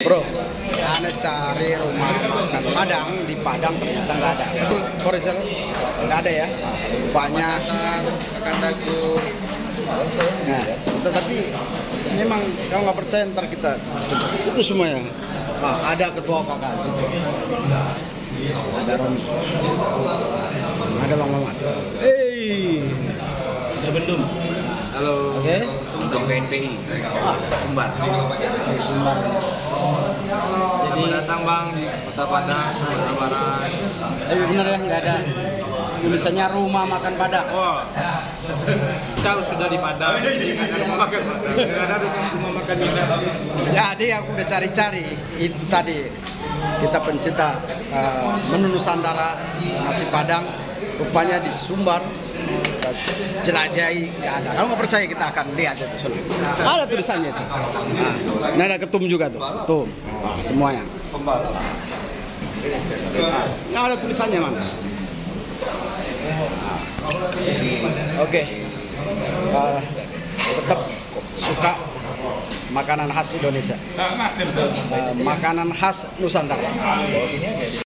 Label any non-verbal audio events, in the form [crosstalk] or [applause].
Bro, Anda cari rumah makan Padang di Padang ternyata nggak ada. Betul, Korisel? Nggak ada ya? Rupanya. akan dagu Nah, tetapi memang kalau nggak percaya ntar kita itu semuanya. Nah, ada ketua kakak situ. Ada Romi. Ada Bang Mamat. Eh, ada bendum halo oke. untuk BNPI Ah, Sumbar. Jadi, Selamat datang bang di Kota Padang Sumatera Barat. Tapi benar ya nggak ada. Tulisannya rumah makan Padang. Wah. Kita sudah di Padang. Jadi [laughs] nggak ada rumah makan Padang. Nggak ada rumah, rumah makan juga Jadi aku udah cari-cari. Itu tadi. Kita pencinta uh, menu Nusantara nasi Padang rupanya di Sumbar kita jelajahi nggak ada. Kalau nggak percaya kita akan lihat itu sono. Ada tulisannya itu. Nah, ada ketum juga tuh. Tuh, Nah, semuanya. Nggak ada tulisannya mana? Oke. Uh, tetap suka makanan khas Indonesia. Uh, makanan khas Nusantara.